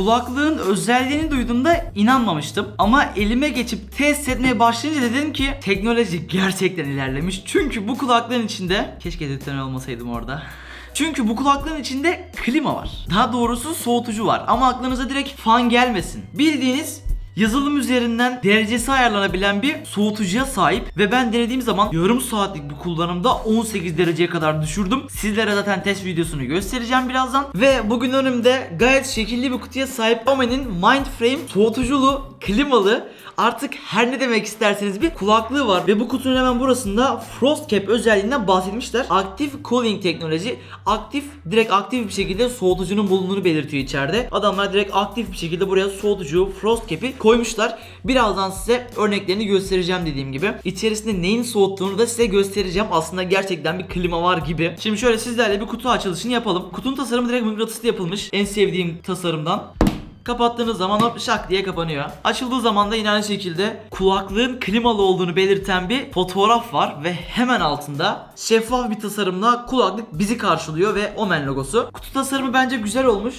Kulaklığın özelliğini duyduğumda inanmamıştım. Ama elime geçip test etmeye başlayınca dedim ki teknoloji gerçekten ilerlemiş. Çünkü bu kulaklığın içinde keşke detone olmasaydım orada. Çünkü bu kulaklığın içinde klima var. Daha doğrusu soğutucu var. Ama aklınıza direkt fan gelmesin. Bildiğiniz Yazılım üzerinden derecesi ayarlanabilen bir soğutucuya sahip ve ben denediğim zaman yarım saatlik bir kullanımda 18 dereceye kadar düşürdüm. Sizlere zaten test videosunu göstereceğim birazdan. Ve bugün önümde gayet şekilli bir kutuya sahip Xiaomi'nin Mindframe soğutuculu, klimalı artık her ne demek isterseniz bir kulaklığı var ve bu kutunun hemen burasında Frost Cap özelliğinden bahsetmişler. Aktif cooling teknoloji aktif direkt aktif bir şekilde soğutucunun bulunduğunu belirtiyor içeride. Adamlar direkt aktif bir şekilde buraya soğutucu Frost Cap'i koymuşlar. Birazdan size örneklerini göstereceğim dediğim gibi. İçerisinde neyin soğuttuğunu da size göstereceğim. Aslında gerçekten bir klima var gibi. Şimdi şöyle sizlerle bir kutu açılışını yapalım. Kutunun tasarımı direkt mıknatıslı yapılmış. En sevdiğim tasarımdan. Kapattığınız zaman hop şak diye kapanıyor. Açıldığı zaman da yine aynı şekilde kulaklığın klimalı olduğunu belirten bir fotoğraf var ve hemen altında şeffaf bir tasarımla kulaklık bizi karşılıyor ve Omen logosu. Kutu tasarımı bence güzel olmuş.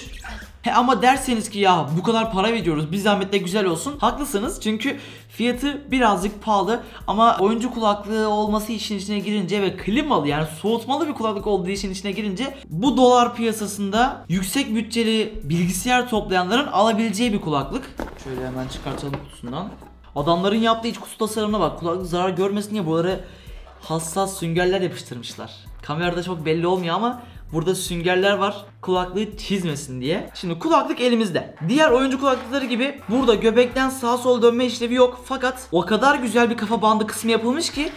He ama derseniz ki ya bu kadar para veriyoruz bir zahmet de güzel olsun. Haklısınız çünkü fiyatı birazcık pahalı ama oyuncu kulaklığı olması işin içine girince ve klimalı yani soğutmalı bir kulaklık olduğu işin içine girince bu dolar piyasasında yüksek bütçeli bilgisayar toplayanların alabileceği bir kulaklık. Şöyle hemen çıkartalım kutusundan. Adamların yaptığı iç kutu tasarımına bak kulaklık zarar görmesin diye buraları hassas süngerler yapıştırmışlar. Kamerada çok belli olmuyor ama Burada süngerler var kulaklığı çizmesin diye. Şimdi kulaklık elimizde. Diğer oyuncu kulaklıkları gibi burada göbekten sağa sola dönme işlevi yok. Fakat o kadar güzel bir kafa bandı kısmı yapılmış ki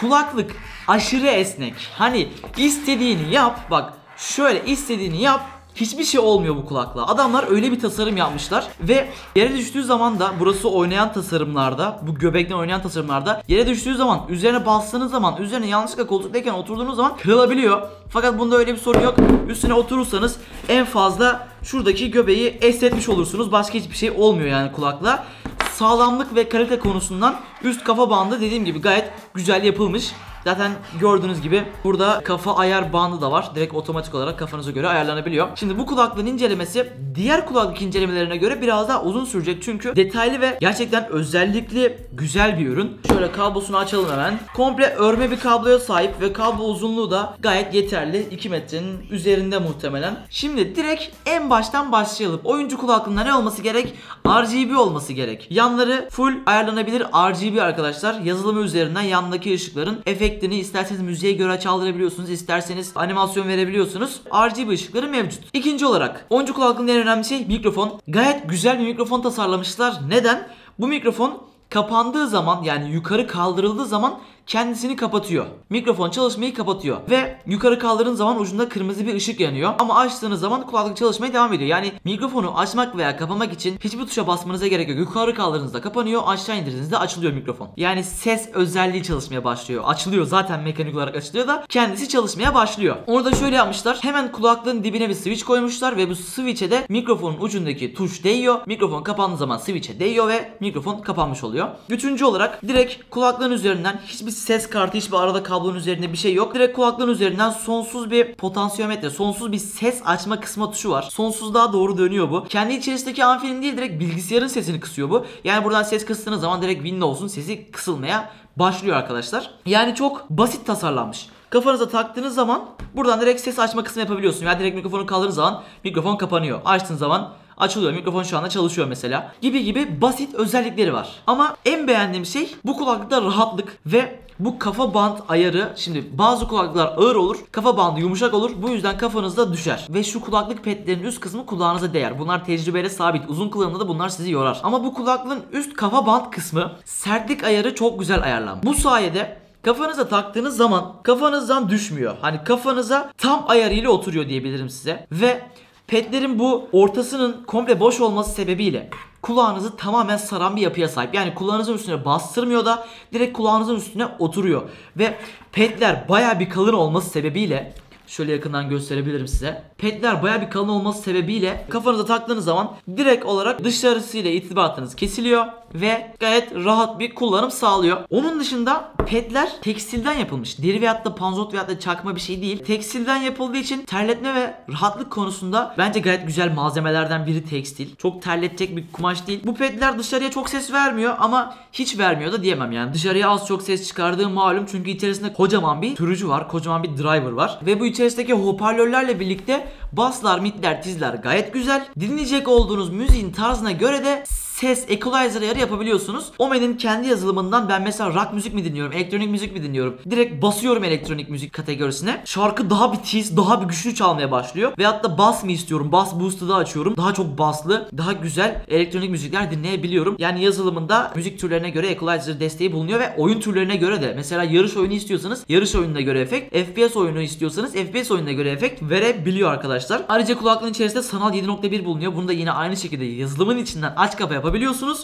kulaklık aşırı esnek. Hani istediğini yap bak şöyle istediğini yap Hiçbir şey olmuyor bu kulaklığa. Adamlar öyle bir tasarım yapmışlar ve yere düştüğü zaman da burası oynayan tasarımlarda, bu göbekten oynayan tasarımlarda yere düştüğü zaman üzerine bastığınız zaman üzerine yanlışlıkla koltuktayken oturduğunuz zaman kırılabiliyor. Fakat bunda öyle bir sorun yok. Üstüne oturursanız en fazla şuradaki göbeği esnetmiş olursunuz. Başka hiçbir şey olmuyor yani kulakla. Sağlamlık ve kalite konusundan üst kafa bandı dediğim gibi gayet güzel yapılmış. Zaten gördüğünüz gibi burada kafa ayar bandı da var. Direkt otomatik olarak kafanıza göre ayarlanabiliyor. Şimdi bu kulaklığın incelemesi diğer kulaklık incelemelerine göre biraz daha uzun sürecek. Çünkü detaylı ve gerçekten özellikli güzel bir ürün. Şöyle kablosunu açalım hemen. Komple örme bir kabloya sahip ve kablo uzunluğu da gayet yeterli. 2 metrenin üzerinde muhtemelen. Şimdi direkt en baştan başlayalım. Oyuncu kulaklığında ne olması gerek? RGB olması gerek. Yanları full ayarlanabilir RGB arkadaşlar. Yazılımı üzerinden yandaki ışıkların efekt efektini isterseniz müziğe göre çaldırabiliyorsunuz. isterseniz animasyon verebiliyorsunuz. RGB ışıkları mevcut. İkinci olarak oyuncu kulaklığının en önemli şey mikrofon. Gayet güzel bir mikrofon tasarlamışlar. Neden? Bu mikrofon kapandığı zaman yani yukarı kaldırıldığı zaman kendisini kapatıyor. Mikrofon çalışmayı kapatıyor ve yukarı kaldırdığın zaman ucunda kırmızı bir ışık yanıyor ama açtığınız zaman kulaklık çalışmaya devam ediyor. Yani mikrofonu açmak veya kapamak için hiçbir tuşa basmanıza gerek yok. Yukarı kaldırdığınızda kapanıyor, aşağı indirdiğinizde açılıyor mikrofon. Yani ses özelliği çalışmaya başlıyor. Açılıyor zaten mekanik olarak açılıyor da kendisi çalışmaya başlıyor. Orada şöyle yapmışlar. Hemen kulaklığın dibine bir switch koymuşlar ve bu switch'e de mikrofonun ucundaki tuş değiyor. Mikrofon kapandığı zaman switch'e değiyor ve mikrofon kapanmış oluyor. Üçüncü olarak direkt kulaklığın üzerinden hiçbir ses kartı hiçbir arada kablonun üzerinde bir şey yok. Direkt kulaklığın üzerinden sonsuz bir potansiyometre, sonsuz bir ses açma kısma tuşu var. Sonsuzluğa doğru dönüyor bu. Kendi içerisindeki amfinin değil direkt bilgisayarın sesini kısıyor bu. Yani buradan ses kıstığınız zaman direkt Windows'un sesi kısılmaya başlıyor arkadaşlar. Yani çok basit tasarlanmış. Kafanıza taktığınız zaman buradan direkt ses açma kısmı yapabiliyorsun. Yani direkt mikrofonu kaldırdığınız zaman mikrofon kapanıyor. Açtığın zaman açılıyor. Mikrofon şu anda çalışıyor mesela. Gibi gibi basit özellikleri var. Ama en beğendiğim şey bu kulaklıkta rahatlık ve bu kafa band ayarı şimdi bazı kulaklıklar ağır olur. Kafa bandı yumuşak olur. Bu yüzden kafanızda düşer. Ve şu kulaklık petlerin üst kısmı kulağınıza değer. Bunlar tecrübeyle sabit. Uzun kullanımda da bunlar sizi yorar. Ama bu kulaklığın üst kafa band kısmı sertlik ayarı çok güzel ayarlanmış. Bu sayede kafanıza taktığınız zaman kafanızdan düşmüyor. Hani kafanıza tam ayarıyla oturuyor diyebilirim size. Ve Petlerin bu ortasının komple boş olması sebebiyle kulağınızı tamamen saran bir yapıya sahip. Yani kulağınızın üstüne bastırmıyor da direkt kulağınızın üstüne oturuyor. Ve petler baya bir kalın olması sebebiyle Şöyle yakından gösterebilirim size. Petler baya bir kalın olması sebebiyle kafanıza taktığınız zaman direkt olarak dışarısıyla irtibatınız kesiliyor ve gayet rahat bir kullanım sağlıyor. Onun dışında petler tekstilden yapılmış. Deri veyahut da panzot veyahut da çakma bir şey değil. Tekstilden yapıldığı için terletme ve rahatlık konusunda bence gayet güzel malzemelerden biri tekstil. Çok terletecek bir kumaş değil. Bu petler dışarıya çok ses vermiyor ama hiç vermiyor da diyemem yani. Dışarıya az çok ses çıkardığı malum çünkü içerisinde kocaman bir sürücü var. Kocaman bir driver var. Ve bu içerisindeki hoparlörlerle birlikte baslar, midler, tizler gayet güzel. Dinleyecek olduğunuz müziğin tarzına göre de ses equalizer ayarı yapabiliyorsunuz. Omen'in kendi yazılımından ben mesela rock müzik mi dinliyorum, elektronik müzik mi dinliyorum? Direkt basıyorum elektronik müzik kategorisine. Şarkı daha bir tiz, daha bir güçlü çalmaya başlıyor. Veyahut da bas mı istiyorum? Bas boost'u da açıyorum. Daha çok baslı, daha güzel elektronik müzikler dinleyebiliyorum. Yani yazılımında müzik türlerine göre equalizer desteği bulunuyor ve oyun türlerine göre de. Mesela yarış oyunu istiyorsanız yarış oyununa göre efekt, FPS oyunu istiyorsanız FPS oyununa göre efekt verebiliyor arkadaşlar. Ayrıca kulaklığın içerisinde sanal 7.1 bulunuyor. Bunu da yine aynı şekilde yazılımın içinden aç kapa yapabiliyorsunuz.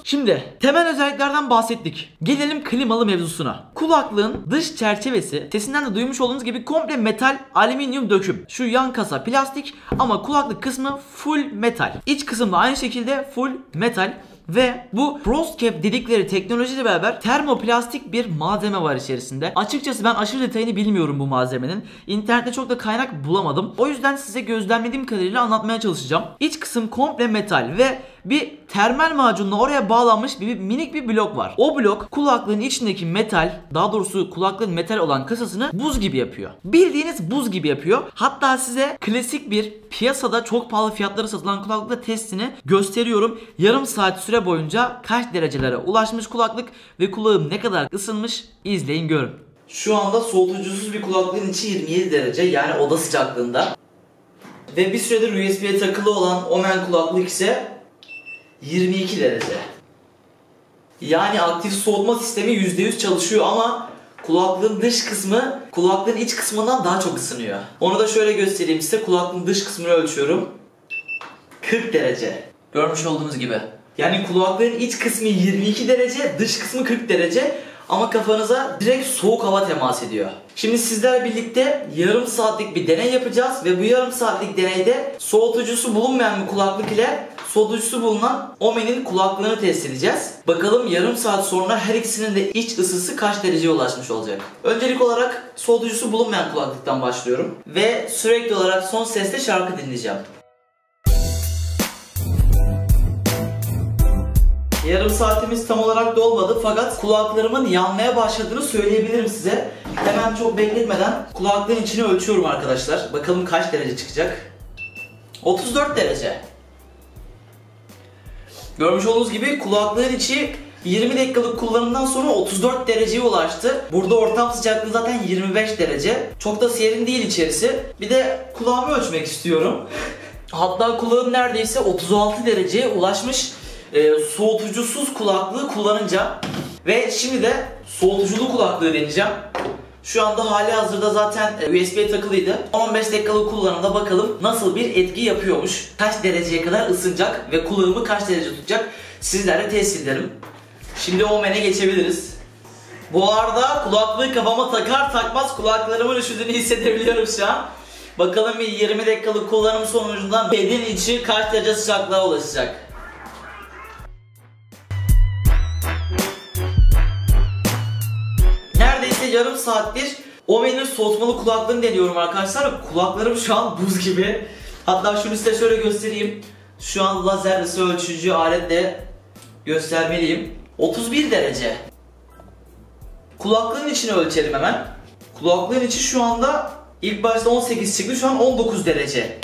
Şimdi temel özelliklerden bahsettik. Gelelim klimalı mevzusuna. Kulaklığın dış çerçevesi sesinden de duymuş olduğunuz gibi komple metal alüminyum döküm. Şu yan kasa plastik ama kulaklık kısmı full metal. İç kısım aynı şekilde full metal. Ve bu frost cap dedikleri teknolojiyle beraber termoplastik bir malzeme var içerisinde. Açıkçası ben aşırı detayını bilmiyorum bu malzemenin. İnternette çok da kaynak bulamadım. O yüzden size gözlemlediğim kadarıyla anlatmaya çalışacağım. İç kısım komple metal ve bir termal macunla oraya bağlanmış bir, bir minik bir blok var. O blok kulaklığın içindeki metal, daha doğrusu kulaklığın metal olan kasasını buz gibi yapıyor. Bildiğiniz buz gibi yapıyor. Hatta size klasik bir piyasada çok pahalı fiyatları satılan kulaklıkla testini gösteriyorum. Yarım saat süre boyunca kaç derecelere ulaşmış kulaklık ve kulağım ne kadar ısınmış izleyin görün. Şu anda soğutucusuz bir kulaklığın içi 27 derece yani oda sıcaklığında. Ve bir süredir USB'ye takılı olan Omen kulaklık ise 22 derece. Yani aktif soğutma sistemi %100 çalışıyor ama kulaklığın dış kısmı kulaklığın iç kısmından daha çok ısınıyor. Onu da şöyle göstereyim size. Kulaklığın dış kısmını ölçüyorum. 40 derece. Görmüş olduğunuz gibi. Yani kulaklığın iç kısmı 22 derece, dış kısmı 40 derece ama kafanıza direkt soğuk hava temas ediyor. Şimdi sizler birlikte yarım saatlik bir deney yapacağız ve bu yarım saatlik deneyde soğutucusu bulunmayan bir kulaklık ile soğutucusu bulunan Omen'in kulaklığını test edeceğiz. Bakalım yarım saat sonra her ikisinin de iç ısısı kaç dereceye ulaşmış olacak. Öncelik olarak soğutucusu bulunmayan kulaklıktan başlıyorum ve sürekli olarak son sesle şarkı dinleyeceğim. Yarım saatimiz tam olarak dolmadı fakat kulaklarımın yanmaya başladığını söyleyebilirim size. Hemen çok bekletmeden kulaklığın içini ölçüyorum arkadaşlar. Bakalım kaç derece çıkacak. 34 derece. Görmüş olduğunuz gibi kulaklığın içi 20 dakikalık kullanımdan sonra 34 dereceye ulaştı. Burada ortam sıcaklığı zaten 25 derece. Çok da serin değil içerisi. Bir de kulağımı ölçmek istiyorum. Hatta kulağım neredeyse 36 dereceye ulaşmış e, soğutucusuz kulaklığı kullanınca ve şimdi de soğutuculu kulaklığı deneyeceğim. Şu anda hali hazırda zaten e, USB'ye takılıydı. 15 dakikalık kullanımda bakalım nasıl bir etki yapıyormuş. Kaç dereceye kadar ısınacak ve kulağımı kaç derece tutacak sizlerle test edelim. Şimdi Omen'e geçebiliriz. Bu arada kulaklığı kafama takar takmaz kulaklarımın üşüdüğünü hissedebiliyorum şu an. Bakalım bir 20 dakikalık kullanım sonucunda bedin içi kaç derece sıcaklığa ulaşacak. Yarım saattir Omen'in soğutmalı kulaklığını deniyorum arkadaşlar. Kulaklarım şu an buz gibi. Hatta şunu size şöyle göstereyim. Şu an lazer ısı ölçücü aletle göstermeliyim. 31 derece. Kulaklığın içini ölçelim hemen. Kulaklığın içi şu anda ilk başta 18 çıktı şu an 19 derece.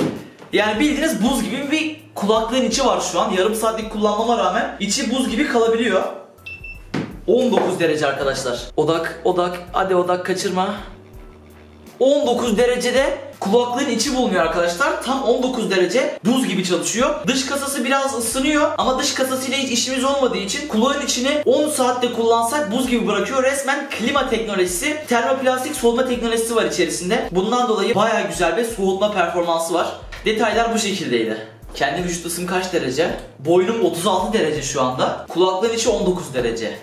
Yani bildiğiniz buz gibi bir kulaklığın içi var şu an. Yarım saatlik kullanmama rağmen içi buz gibi kalabiliyor. 19 derece arkadaşlar. Odak, odak, hadi odak kaçırma. 19 derecede kulaklığın içi bulunuyor arkadaşlar. Tam 19 derece buz gibi çalışıyor. Dış kasası biraz ısınıyor ama dış kasasıyla hiç işimiz olmadığı için kulağın içini 10 saatte kullansak buz gibi bırakıyor. Resmen klima teknolojisi, termoplastik soğutma teknolojisi var içerisinde. Bundan dolayı baya güzel bir soğutma performansı var. Detaylar bu şekildeydi. Kendi vücut ısım kaç derece? Boynum 36 derece şu anda. Kulaklığın içi 19 derece.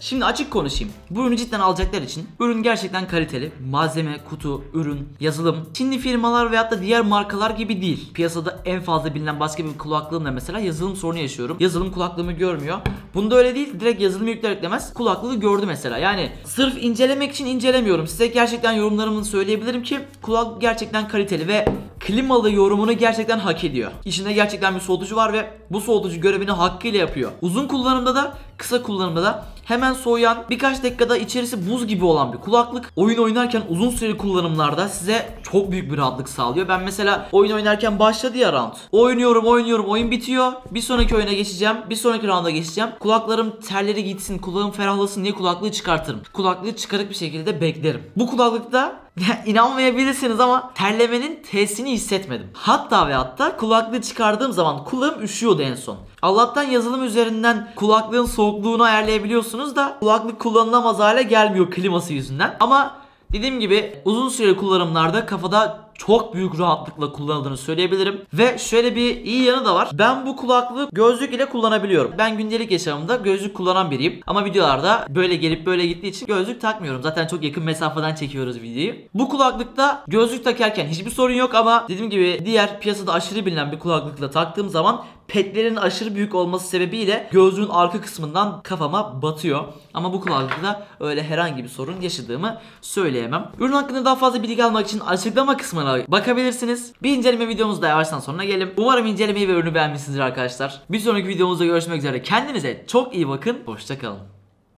Şimdi açık konuşayım. Bu ürünü cidden alacaklar için ürün gerçekten kaliteli. Malzeme, kutu, ürün, yazılım. Çinli firmalar veyahut da diğer markalar gibi değil. Piyasada en fazla bilinen başka bir kulaklığımla mesela yazılım sorunu yaşıyorum. Yazılım kulaklığımı görmüyor. Bunda öyle değil. Direkt yazılımı yükler yüklemez kulaklığı gördü mesela. Yani sırf incelemek için incelemiyorum. Size gerçekten yorumlarımı söyleyebilirim ki kulaklık gerçekten kaliteli ve klimalı yorumunu gerçekten hak ediyor. İçinde gerçekten bir soğutucu var ve bu soğutucu görevini hakkıyla yapıyor. Uzun kullanımda da kısa kullanımda da hemen soğuyan birkaç dakikada içerisi buz gibi olan bir kulaklık. Oyun oynarken uzun süreli kullanımlarda size çok büyük bir rahatlık sağlıyor. Ben mesela oyun oynarken başladı ya round. Oynuyorum oynuyorum oyun bitiyor. Bir sonraki oyuna geçeceğim. Bir sonraki rounda geçeceğim. Kulaklarım terleri gitsin kulağım ferahlasın diye kulaklığı çıkartırım. Kulaklığı çıkarık bir şekilde beklerim. Bu kulaklıkta inanmayabilirsiniz ama terlemenin tesini hissetmedim. Hatta ve hatta kulaklığı çıkardığım zaman kulağım üşüyordu en son. Allah'tan yazılım üzerinden kulaklığın soğukluğunu ayarlayabiliyorsunuz da kulaklık kullanılamaz hale gelmiyor kliması yüzünden. Ama dediğim gibi uzun süreli kullanımlarda kafada çok büyük rahatlıkla kullanıldığını söyleyebilirim. Ve şöyle bir iyi yanı da var. Ben bu kulaklığı gözlük ile kullanabiliyorum. Ben gündelik yaşamımda gözlük kullanan biriyim. Ama videolarda böyle gelip böyle gittiği için gözlük takmıyorum. Zaten çok yakın mesafeden çekiyoruz videoyu. Bu kulaklıkta gözlük takarken hiçbir sorun yok ama dediğim gibi diğer piyasada aşırı bilinen bir kulaklıkla taktığım zaman petlerin aşırı büyük olması sebebiyle gözlüğün arka kısmından kafama batıyor. Ama bu kulaklıkta öyle herhangi bir sorun yaşadığımı söyleyemem. Ürün hakkında daha fazla bilgi almak için açıklama kısmına bakabilirsiniz. Bir inceleme videomuzda yavaştan sonuna gelelim. Umarım incelemeyi ve ürünü beğenmişsinizdir arkadaşlar. Bir sonraki videomuzda görüşmek üzere. Kendinize çok iyi bakın. Hoşçakalın.